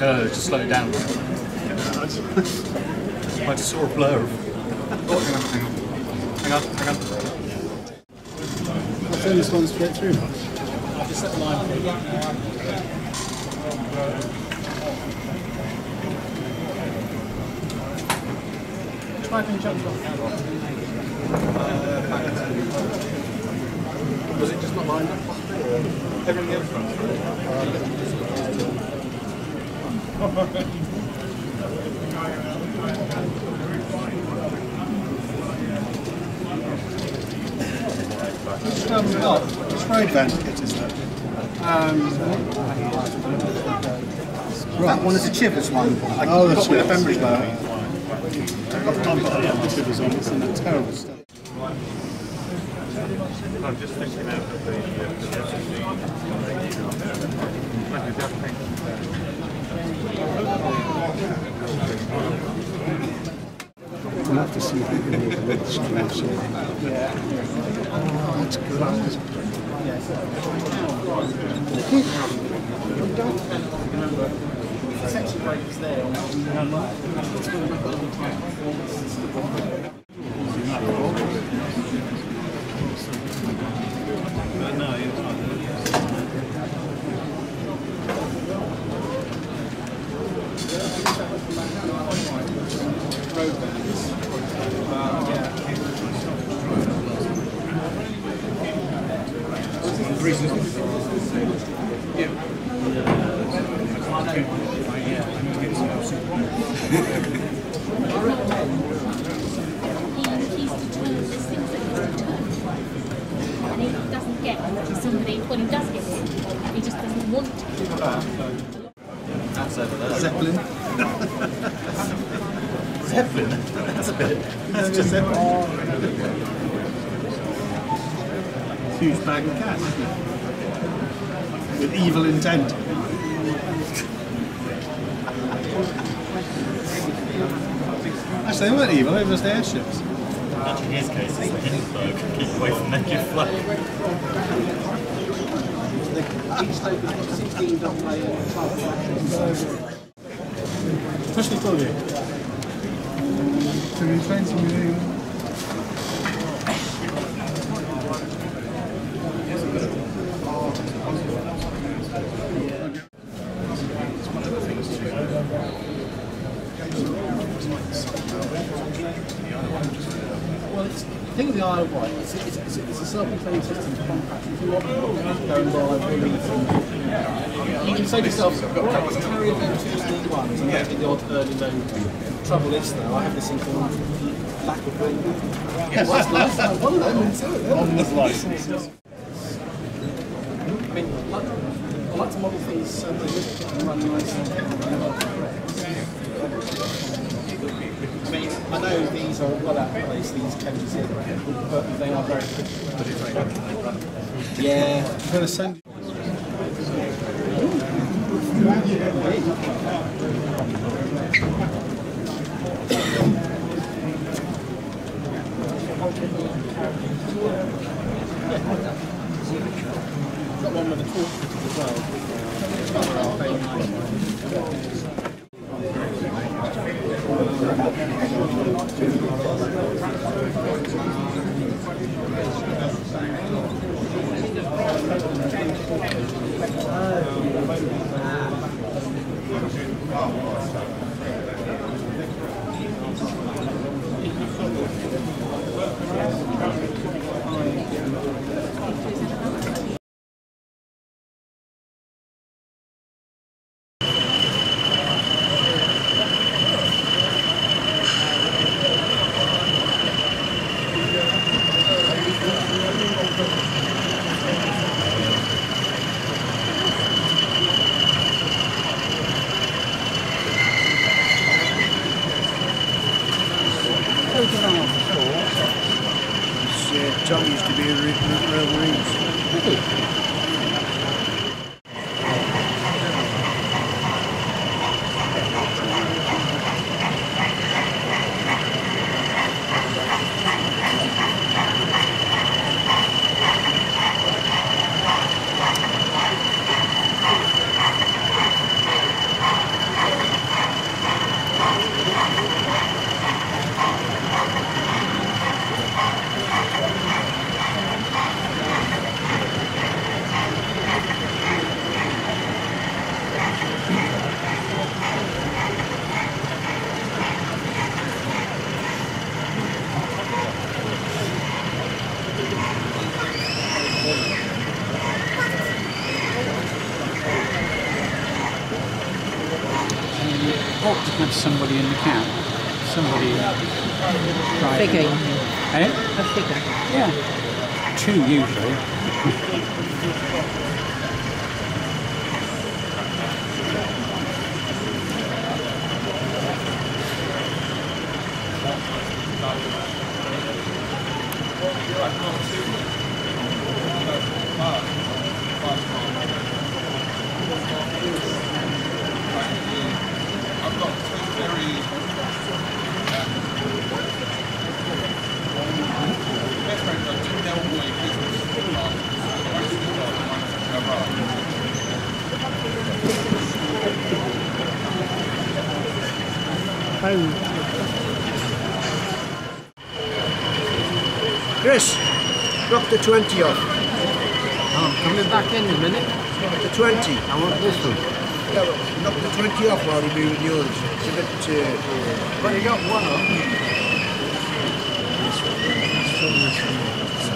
No, no, just slow it down. I just saw a blur. Oh, hang on, hang on. Hang on, hang on. I'll turn this one straight through. I'll just set the line. Try and jump off. Was it just not lined up? Everything else uh, Um, which road van ticket is that? That one is a Chivers one. I Oh, the Chivers. I've got of tickets on, it's in terrible state. I'm just thinking out of the I'll have to see if we can make a little splash in. Oh, that's great. section break is there. he, he's determined there's things that he's determined. And he doesn't get somebody, when he does get it, he just doesn't want to. Zeppelin. Zeppelin? That's a bit. That's just Huge bag of cash. With evil intent. Actually, they weren't evil, they were just airships. Actually, in his case, it's the Hindenburg. Keep away from naked flag. Especially for you. So we find some new Well, it's, the thing with the Isle of Wight, it's, it's, it's, it's a self-contained system of compact. If you want to go and buy Williams and you can say to yourself, right, carry a few Tuesday ones and maybe the odd early load. Trouble is though, I have this thing called lack of wind. Yes, that's nice. I want them and two of. On this license. I mean, I like, I like to model things so they run nice I mean, I know these are well out of place, these cages here, but they are very quick. Yeah. I'm going to send Thank you. Ought to have somebody in the cab. Somebody driving. Figure. Eh? A figure. Yeah. Two usually. Chris, knock the 20 off. I'm coming back in a minute. The 20. I want this one. Yeah, well, knock the 20 off while you're moving yours. It's a bit... Uh, But you got one on. close.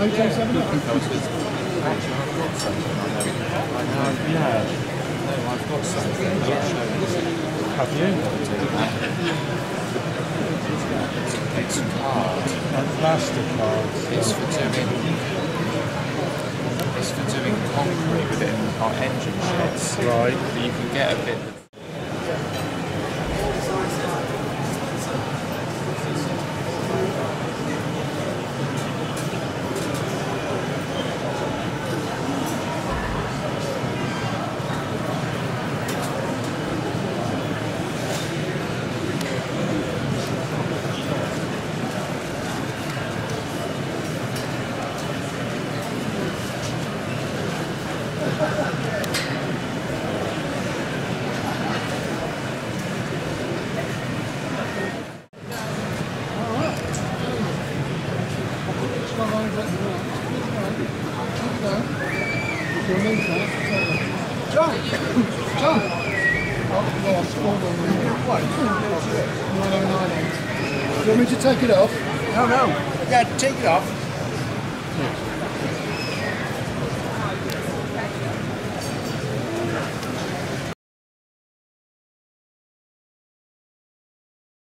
Have got something. I'll show you? It's hard. Plastic cards. It's for doing. It's for doing concrete with it our engine sheds. Right. But you can get a bit. Of, John! John! Oh, lost. Hold on. What? 9098. Do you want me to take it off? No, no. Yeah, take it off.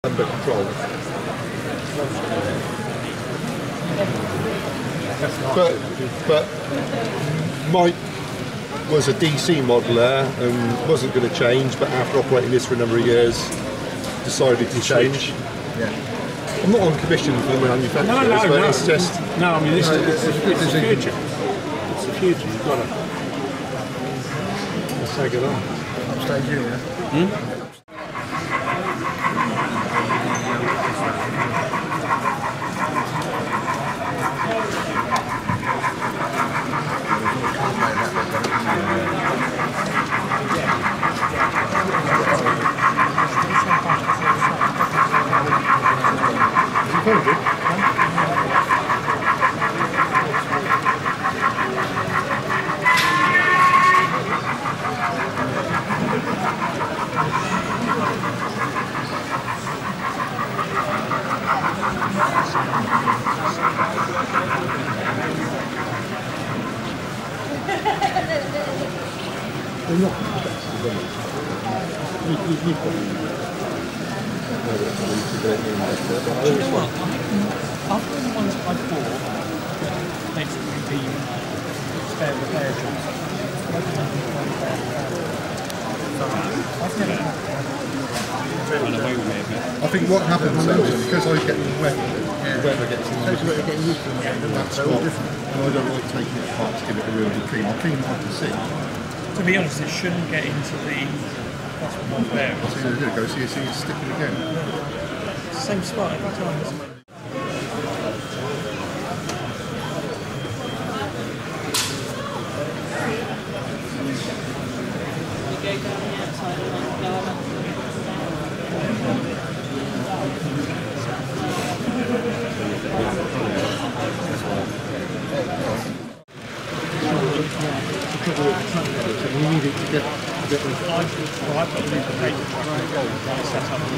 under control. But, but Mike was a DC modeler and wasn't going to change, but after operating this for a number of years, decided to change. Yeah. I'm not on commission for the manufacturers, No, no, but no. it's just No, I mean, this is, it's, the- it's the future. It's the future. You've got to. let's take it on. Upstage here, hmm? yeah? private included I think what happens though is because I get wet, the weather gets in the That's what, and I don't like taking it apart to give it a real good clean. I clean what I can see. To be honest, it shouldn't get into the that's what one there. So you're going to go see you see it sticking again. Same spot every time. isn't it? So we need it to get a bit of Well, I've got the paper track set up on.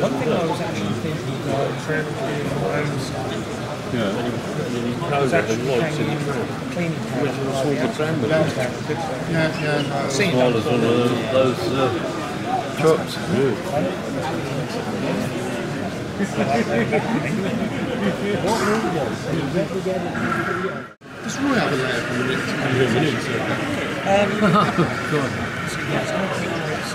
One thing I was actually thinking about trying to do stuff. Yeah. I was actually hanging in the cleaning powder while the outside was down a bit. Yeah, yeah. Seen it. one of those, those uh, trucks. Does Roy have a layer from the minute to come here minutes? Um, so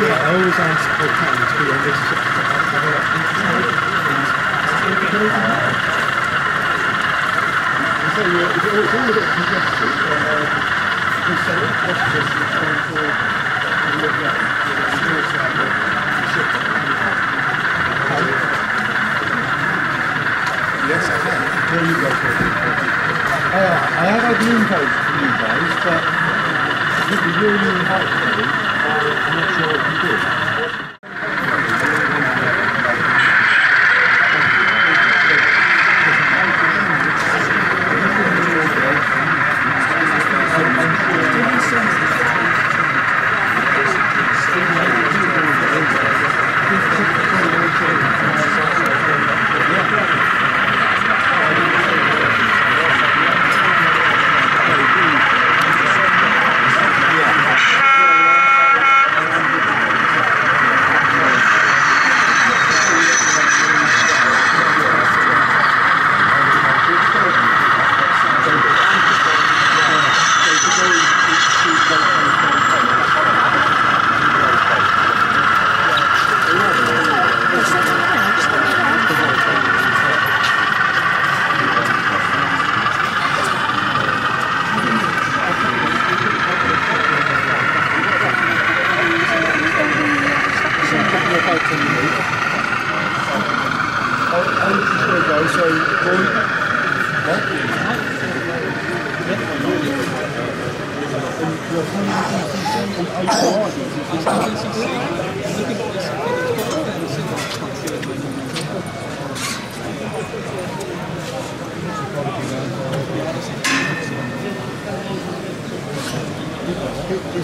Yeah, I always ask for Cam to be on this. So, yeah, it's all it's all a bit congested. uh, we said it, what's this, it's going for, uh, yeah, yeah, it's all set up, shit. Yes, I have. There you go. Uh, Moon codes for you guys, but it would be really helpful. It's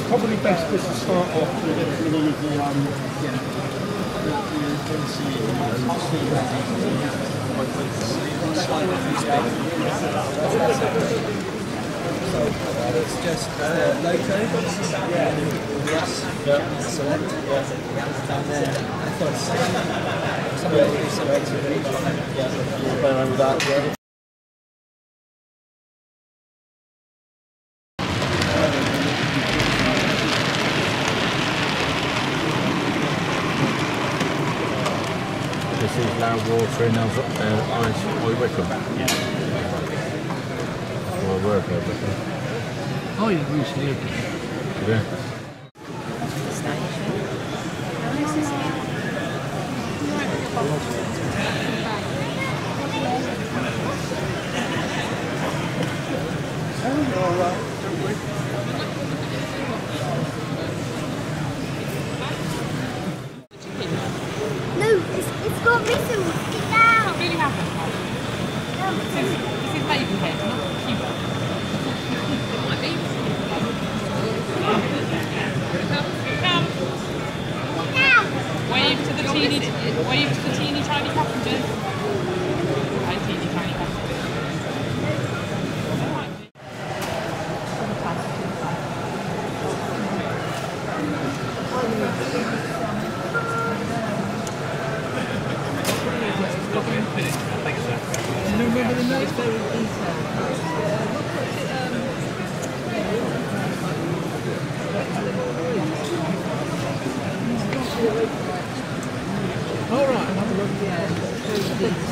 probably best just to start off with a of the, um, the, the, the, the, the, it's just uh, loco. Yes. Select. And then. Yeah. That, yeah. This is now water those uh, ice oil Wickham. Yeah. Well, work over there. Oh, yeah, recently. Yeah. No, it's, it's got whistles. Get down. really happened. This is, this is Maidenhead, not Cuba. Might be. Come, come. Wave to the teeny, wave to the teeny tiny passengers. Hi, teeny tiny passengers. All right, I'll have a look.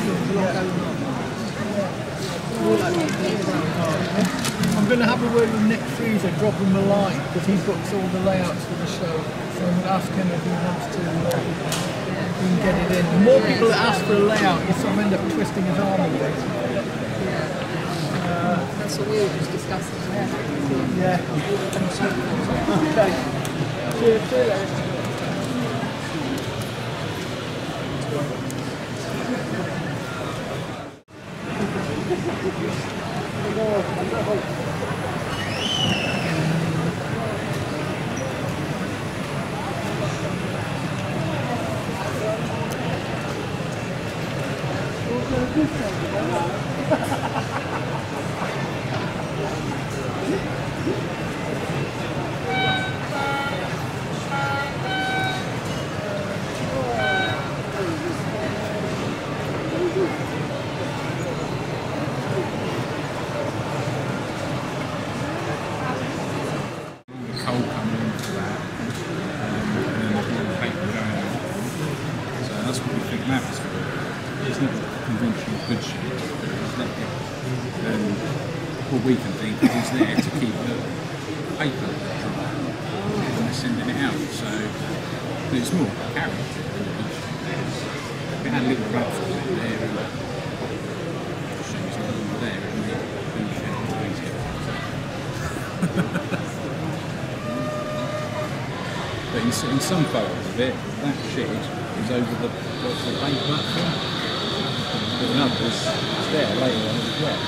I'm going to have a word with Nick Freezer, drop him a line, because he books all the layouts for the show. So I'm going to ask him if he wants to uh, he can get it in. The more people that ask for a layout, you sort of end up twisting his arm a bit. That's what we were just discussing. Yeah. okay. See you, see you In there and shows it over there and we do shit easier. But in, in some photos of it, that shed is over the, what's the bay platform. But in others, it's there later on as well.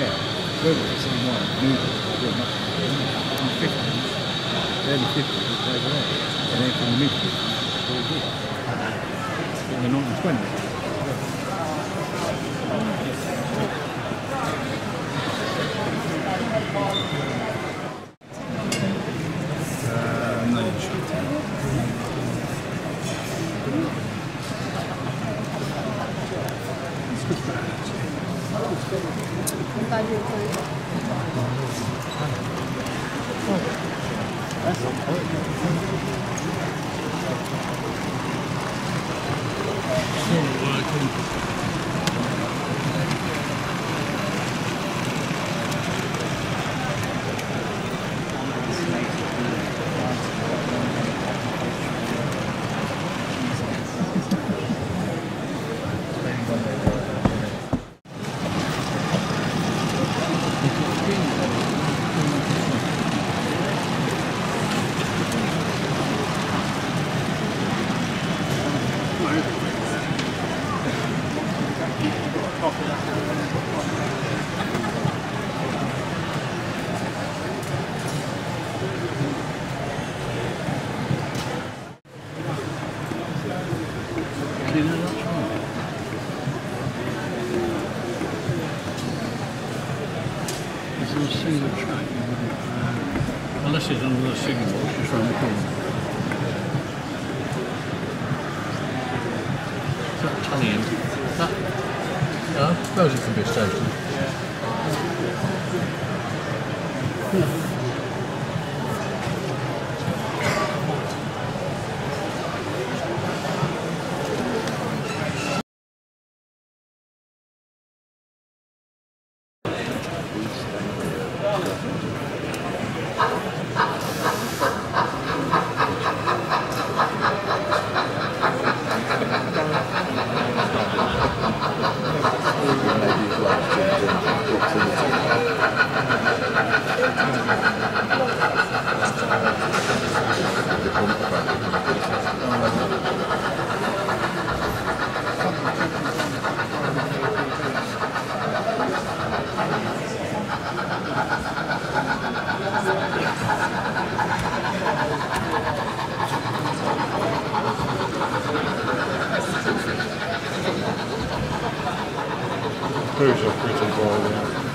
Yeah, whether it's one, moving, well, not in the 50s, early 50s, it's over there. And then from the mid 50s, it's all here. In the 1920s. Uh, no, you shouldn't. Who's your pretty boy?